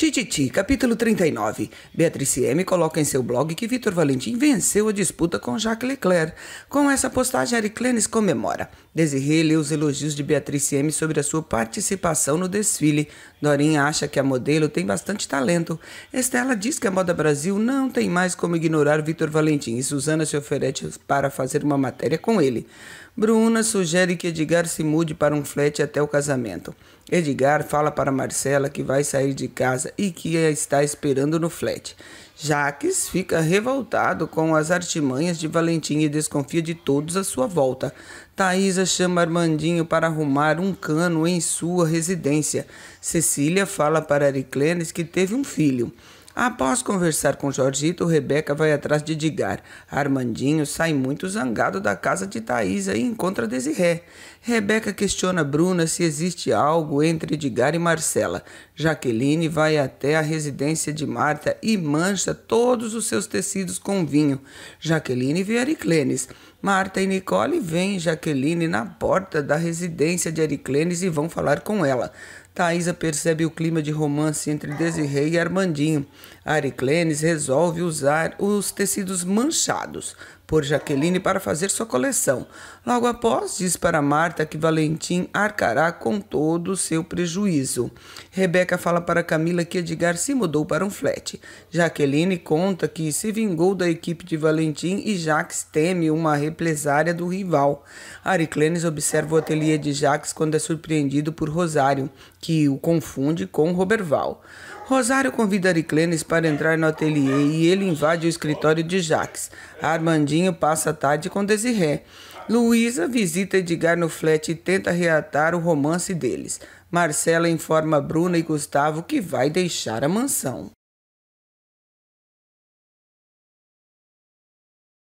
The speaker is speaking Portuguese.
Tititi, capítulo 39. Beatriz M coloca em seu blog que Vitor Valentim venceu a disputa com Jacques Leclerc. Com essa postagem, Eric Clenes comemora. Desirê lê os elogios de Beatriz M sobre a sua participação no desfile. Dorinha acha que a modelo tem bastante talento. Estela diz que a Moda Brasil não tem mais como ignorar Vitor Valentim e Suzana se oferece para fazer uma matéria com ele. Bruna sugere que Edgar se mude para um flat até o casamento. Edgar fala para Marcela que vai sair de casa e que a está esperando no flat. Jaques fica revoltado com as artimanhas de Valentim e desconfia de todos à sua volta. Thaisa chama Armandinho para arrumar um cano em sua residência. Cecília fala para Ariclenes que teve um filho. Após conversar com Jorgito, Rebeca vai atrás de Edgar. Armandinho sai muito zangado da casa de Thaisa e encontra Desiré. Rebeca questiona Bruna se existe algo entre Edgar e Marcela. Jaqueline vai até a residência de Marta e mancha todos os seus tecidos com vinho. Jaqueline vê Ariclenes. Marta e Nicole veem Jaqueline na porta da residência de Ariclenes e vão falar com ela. Thaisa percebe o clima de romance entre Desirê e Armandinho. Ariclenes resolve usar os tecidos manchados por Jaqueline para fazer sua coleção. Logo após, diz para Marta que Valentim arcará com todo o seu prejuízo. Rebeca fala para Camila que Edgar se mudou para um flat. Jaqueline conta que se vingou da equipe de Valentim e Jacques teme uma represária do rival. Ariclenes observa o ateliê de Jacques quando é surpreendido por Rosário, que o confunde com Roberval. Rosário convida Ariclenes para entrar no ateliê e ele invade o escritório de Jacques. Armandinho passa a tarde com Desiré. Luísa visita Edgar no flat e tenta reatar o romance deles. Marcela informa Bruna e Gustavo que vai deixar a mansão.